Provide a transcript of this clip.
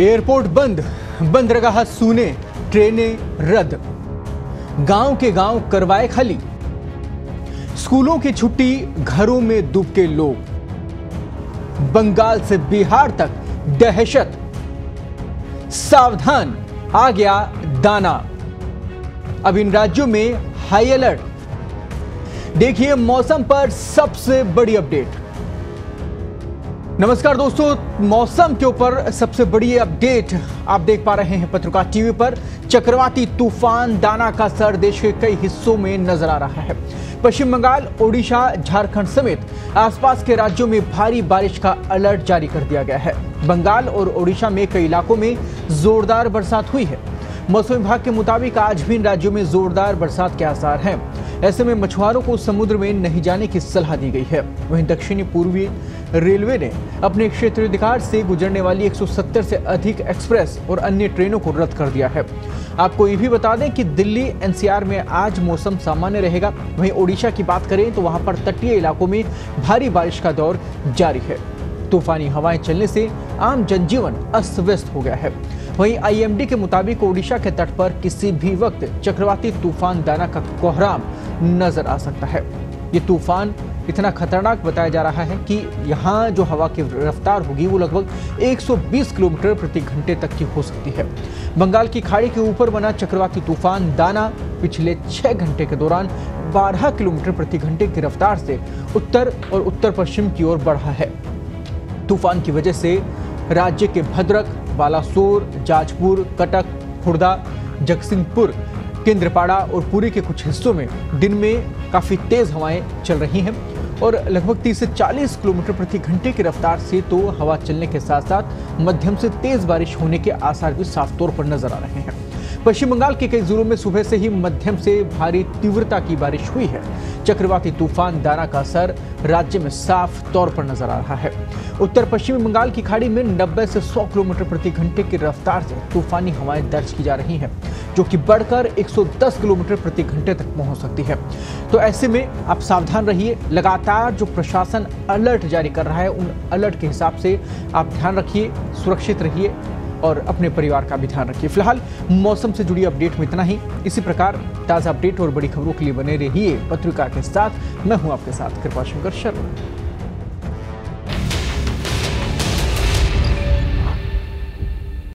Airport बंद बंद रहा सूने, ट्रेनें रद्द। गाँव के गाँव करवाए खाली। स्कूलों की छुट्टी, घरों में डूब के लोग। बंगाल से बिहार तक दहशत। सावधान, आ गया दाना। अब इन राज्यों में हाई अलर्ट देखिए मौसम पर सबसे बड़ी अपडेट नमस्कार दोस्तों, मौसम के ऊपर सबसे बड़ी अपडेट आप देख पा रहे हैं पत्रकार टीवी पर। चक्रवाती तूफ़ान दाना का सर देश के कई हिस्सों में नज़र आ रहा है। पश्चिम बंगाल, ओडिशा, झारखंड समेत आसपास के राज्यों में भारी बारिश का अलर्ट जारी कर दिया गया है। बंगाल और ओडिशा में कई इलाकों में जोरदार बरसात हुई है। मौसम विभाग के मुताबिक आज भी इन राज्यों में जोरदार बरसात के आसार हैं। ऐसे में मछुआरों को समुद्र में नहीं जाने की सलाह दी गई है। वहीं दक्षिणी पूर्वी रेलवे ने अपने क्षेत्राधिकार से गुजरने वाली 170 से अधिक एक्सप्रेस और अन्य ट्रेनों को रद्द कर दिया है। आपको ये भी बता दें कि दिल्ली, एनसीआर में आज मौसम सामान्य रहेगा। वहीं ओडिशा की बात करें तो वहाँ पर तटीय इलाकों में भारी बारिश का दौर जारी है। तूफानी हवाएँ चलने से आम जनजीवन अस्त व्यस्त हो गया है। वहीं आईएमडी के मुताबिक ओडिशा के तट पर किसी भी वक्त चक्रवाती तूफ़ान दाना का कोहराम नज़र आ सकता है। ये तूफ़ान इतना खतरनाक बताया जा रहा है कि यहाँ जो हवा की रफ्तार होगी, वो लगभग 120 किलोमीटर प्रति घंटे तक की हो सकती है। बंगाल की खाड़ी के ऊपर बना चक्रवाती तूफ़ान दाना पिछले छह घंटे के दौरान 12 किलोमीटर प्रति घंटे की रफ्तार से उत्तर और उत्तर पश्चिम की ओर बढ़ा है। तूफ़ान की वजह से राज्य के भद्रक बालासोर, जाजपुर, कटक, खुर्दा जगसिंहपुर केंद्रपाड़ा और पुरी के कुछ हिस्सों में दिन में काफ़ी तेज हवाएँ चल रही हैं और लगभग 30 से 40 किलोमीटर प्रति घंटे की रफ्तार से तो हवा चलने के साथ साथ मध्यम से तेज बारिश होने के आसार भी साफ़ तौर पर नज़र आ रहे हैं। पश्चिम बंगाल के कई जिलों में सुबह से ही मध्यम से भारी तीव्रता की बारिश हुई है। चक्रवाती तूफ़ान दाना का असर राज्य में साफ़ तौर पर नज़र आ रहा है। उत्तर पश्चिमी बंगाल की खाड़ी में 90 से 100 किलोमीटर प्रति घंटे की रफ्तार से तूफानी हवाएँ दर्ज की जा रही हैं, जो कि बढ़कर 110 किलोमीटर प्रति घंटे तक पहुँच सकती है। तो ऐसे में आप सावधान रहिए। लगातार जो प्रशासन अलर्ट जारी कर रहा है, उन अलर्ट के हिसाब से आप ध्यान रखिए, सुरक्षित रहिए। और अपने परिवार का भी ध्यान रखिए। फ़िलहाल, मौसम से जुड़ी अपडेट में इतना ही। इसी प्रकार, ताज़ा अपडेट और बड़ी खबरों के लिए बने रहिए पत्रिका के साथ। मैं हूँ आपके साथ कृपा शंकर शर्मा।